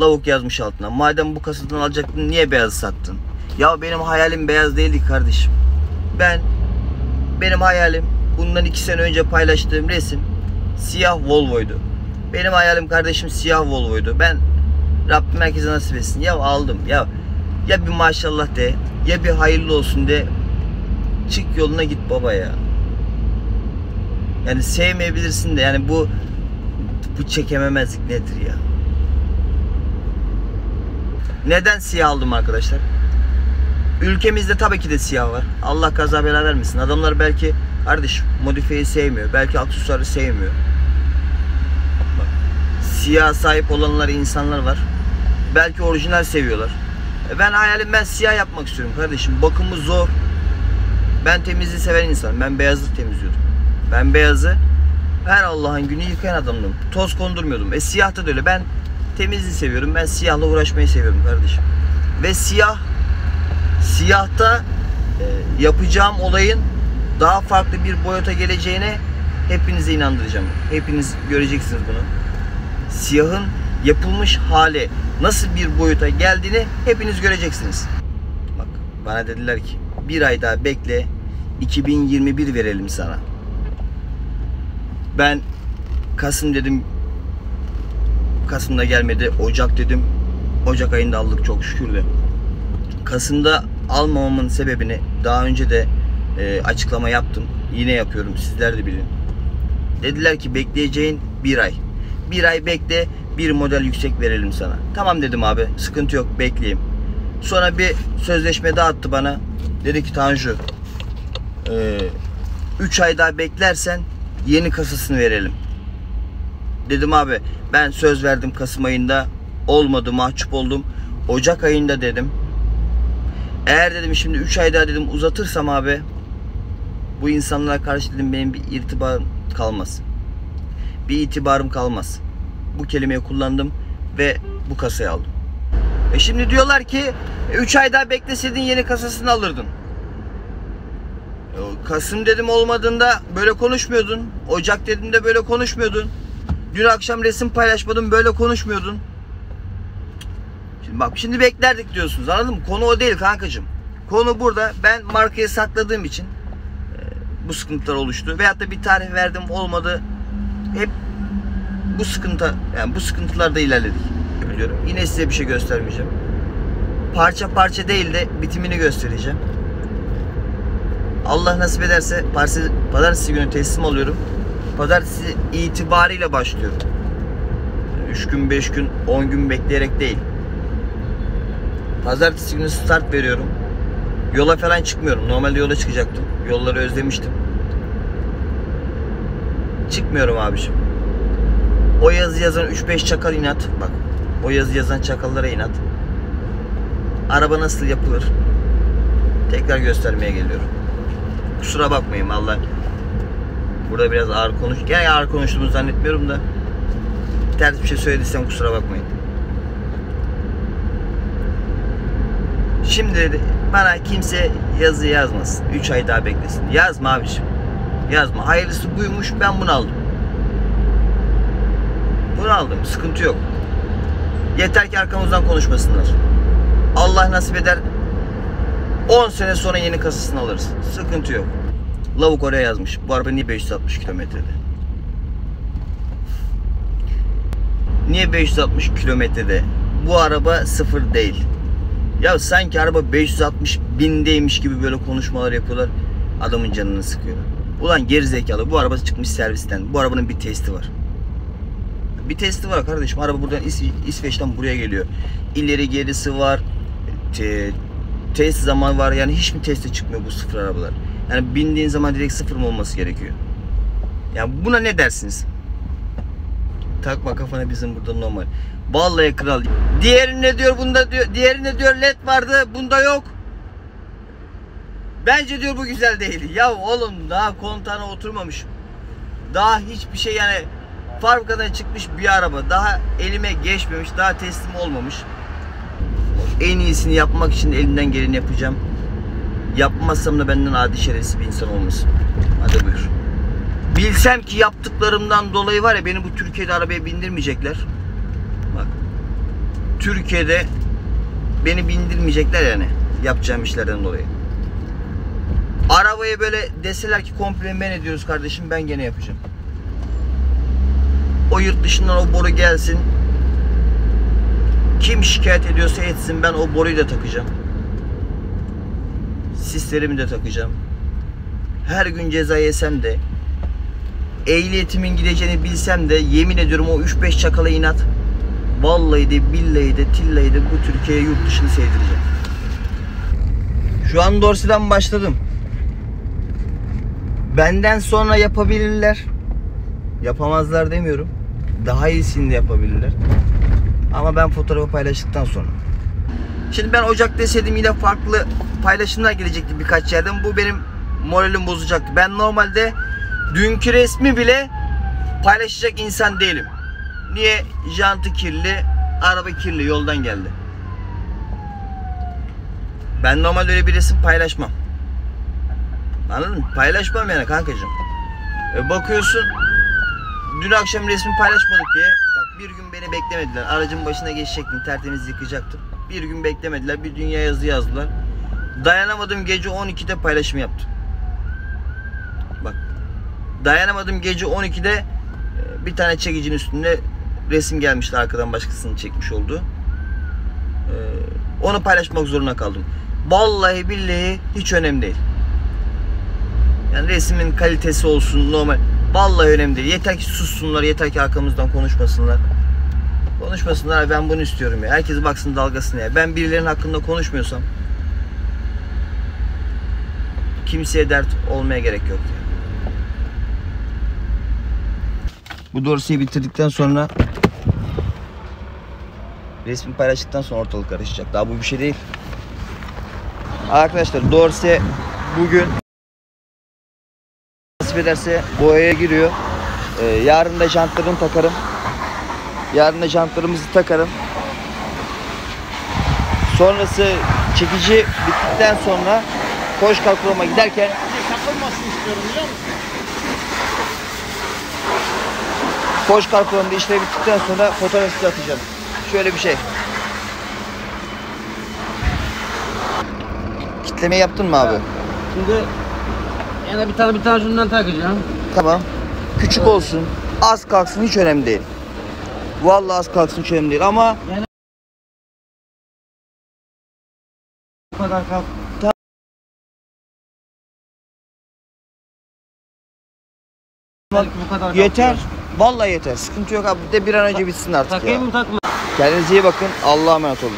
Lavuk yazmış altına. Madem bu kasadan alacaktın niye beyaz sattın? Ya benim hayalim beyaz değildi kardeşim. Ben benim hayalim bundan iki sene önce paylaştığım resim siyah Volvo'ydu. Benim hayalim kardeşim siyah Volvo'ydu. Ben Rabbim herkese nasip etsin. Ya aldım ya ya bir maşallah de ya bir hayırlı olsun de çık yoluna git baba ya. Yani sevmeyebilirsin de yani bu bu çekememezlik nedir ya? Neden siyah aldım arkadaşlar? Ülkemizde tabii ki de siyah var. Allah kaza bela vermesin. Adamlar belki kardeş modifiyeyi sevmiyor. Belki aksesuarı sevmiyor. Bak, siyah sahip olanlar insanlar var. Belki orijinal seviyorlar. E ben hayalim ben siyah yapmak istiyorum kardeşim. Bakımı zor. Ben temizliği seven insanım. Ben beyazı temizliyordum. Ben beyazı her Allah'ın günü yıkayan adamdım. Toz kondurmuyordum. E siyah da öyle. Ben temizliği seviyorum. Ben siyahla uğraşmayı seviyorum kardeşim. Ve siyah siyahta e, yapacağım olayın daha farklı bir boyuta geleceğine hepinizi inandıracağım. Hepiniz göreceksiniz bunu. Siyahın yapılmış hali nasıl bir boyuta geldiğini hepiniz göreceksiniz. Bak bana dediler ki bir ay daha bekle 2021 verelim sana. Ben Kasım dedim Kasım'da gelmedi. Ocak dedim. Ocak ayında aldık çok şükür de. Kasım'da almamamın sebebini daha önce de e, açıklama yaptım. Yine yapıyorum. Sizler de bilin. Dediler ki bekleyeceğin bir ay. Bir ay bekle bir model yüksek verelim sana. Tamam dedim abi. Sıkıntı yok bekleyeyim. Sonra bir sözleşme daha attı bana. Dedi ki Tanju 3 ay daha beklersen yeni kasasını verelim. Dedim abi ben söz verdim Kasım ayında olmadı mahcup oldum. Ocak ayında dedim. Eğer dedim şimdi 3 ay daha dedim uzatırsam abi bu insanlara karşı dedim benim bir irtibarım kalmaz. Bir itibarım kalmaz. Bu kelimeyi kullandım ve bu kasayı aldım. E şimdi diyorlar ki 3 ay daha bekleseydin yeni kasasını alırdın. E, Kasım dedim olmadığında böyle konuşmuyordun. Ocak dedim de böyle konuşmuyordun. Dün akşam resim paylaşmadın böyle konuşmuyordun. Şimdi bak şimdi beklerdik diyorsunuz anladın mı? Konu o değil kankacığım. Konu burada ben markayı sakladığım için e, bu sıkıntılar oluştu. Veyahut da bir tarih verdim olmadı. Hep bu sıkıntı yani bu sıkıntılarda ilerledik. Biliyorum. Yine size bir şey göstermeyeceğim. Parça parça değil de bitimini göstereceğim. Allah nasip ederse pazartesi günü teslim oluyorum. Pazartesi itibariyle başlıyorum. 3 gün, 5 gün, 10 gün bekleyerek değil. Pazartesi günü start veriyorum. Yola falan çıkmıyorum. Normalde yola çıkacaktım. Yolları özlemiştim. Çıkmıyorum abiciğim. O yazı yazan 3-5 çakal inat. Bak. O yazı yazan çakallara inat. Araba nasıl yapılır? Tekrar göstermeye geliyorum. Kusura bakmayın vallahi. Burada biraz ağır konuş. Gene ağır konuştuğumu zannetmiyorum da. Ters bir şey söylediysem kusura bakmayın. Şimdi bana kimse yazı yazmasın. 3 ay daha beklesin. Yazma abiciğim. Yazma. Hayırlısı buymuş ben bunu aldım. Bunu aldım. Sıkıntı yok. Yeter ki arkamızdan konuşmasınlar. Allah nasip eder 10 sene sonra yeni kasasını alırız. Sıkıntı yok. Lavuk oraya yazmış. Bu araba niye 560 kilometrede? Niye 560 kilometrede? Bu araba sıfır değil. Ya sanki araba 560 bindeymiş gibi böyle konuşmalar yapıyorlar. Adamın canını sıkıyor. Ulan geri zekalı bu araba çıkmış servisten. Bu arabanın bir testi var. Bir testi var kardeşim. Araba buradan İs İsveç'ten buraya geliyor. İleri gerisi var. Te test zaman var. Yani hiçbir teste çıkmıyor bu sıfır arabalar. Yani bindiğin zaman direkt sıfır mı olması gerekiyor? Yani buna ne dersiniz? Takma kafana bizim burada normal. Vallahi kral. Diğeri ne diyor bunda diyor. Diğeri ne diyor led vardı bunda yok. Bence diyor bu güzel değil. Ya oğlum daha kontağına oturmamış. Daha hiçbir şey yani fabrikadan çıkmış bir araba. Daha elime geçmemiş. Daha teslim olmamış. En iyisini yapmak için elimden geleni yapacağım. Yapmazsam da benden adi şerefsiz bir insan olmasın. Hadi buyur. Bilsem ki yaptıklarımdan dolayı var ya beni bu Türkiye'de arabaya bindirmeyecekler. Bak. Türkiye'de beni bindirmeyecekler yani yapacağım işlerden dolayı. Arabaya böyle deseler ki komple men ediyoruz kardeşim ben gene yapacağım. O yurt dışından o boru gelsin. Kim şikayet ediyorsa etsin ben o boruyu da takacağım. Sislerimi de takacağım. Her gün ceza yesem de ehliyetimin gideceğini bilsem de yemin ediyorum o 3-5 çakala inat vallahi de billahi de tillahi de bu Türkiye'ye yurt dışını sevdireceğim. Şu an Dorsey'den başladım. Benden sonra yapabilirler. Yapamazlar demiyorum. Daha iyisini de yapabilirler. Ama ben fotoğrafı paylaştıktan sonra. Şimdi ben Ocak deseydim yine farklı paylaşımlar gelecekti birkaç yerden. Bu benim moralim bozacaktı. Ben normalde dünkü resmi bile paylaşacak insan değilim. Niye? Jantı kirli, araba kirli, yoldan geldi. Ben normalde öyle bir resim paylaşmam. Anladın mı? Paylaşmam yani kankacığım. E bakıyorsun dün akşam resmi paylaşmadık diye bak bir gün beni beklemediler. Aracın başına geçecektim, tertemiz yıkacaktım. Bir gün beklemediler, bir dünya yazı yazdılar. Dayanamadım gece 12'de paylaşım yaptım. Bak dayanamadım gece 12'de e, bir tane çekicinin üstünde resim gelmişti arkadan başkasının çekmiş olduğu. E, Onu paylaşmak zorunda kaldım. Vallahi billahi hiç önemli değil. Yani resmin kalitesi olsun normal. Vallahi önemli değil. Yeter ki sussunlar, yeter ki arkamızdan konuşmasınlar. Konuşmasınlar ben bunu istiyorum ya. Herkes baksın dalgasına ya. Ben birilerinin hakkında konuşmuyorsam kimseye dert olmaya gerek yok ya. Bu dorsiyi bitirdikten sonra resmi paylaştıktan sonra ortalık karışacak. Daha bu bir şey değil. Arkadaşlar dorse bugün nasip ederse boyaya giriyor. Ee, yarın da jantlarını takarım. Yarın da jantlarımızı takarım. Sonrası çekici bittikten sonra koş kalkulama giderken Takılmasın istiyorum biliyor musun? koş kalkulamada işleri bittikten sonra fotoğraf size atacağım. Şöyle bir şey. Kitleme yaptın mı abi? Şimdi yine bir tane bir tane şundan takacağım. Tamam. Küçük olsun. Az kalksın hiç önemli değil. Vallahi az kalksın hiç önemli değil ama Bu kadar kalk. Bu kadar yeter. kalkıyor. Vallahi yeter. Sıkıntı yok abi. De bir an önce bitsin artık Takayım ya. mı takma? Kendinize iyi bakın. Allah'a emanet olun.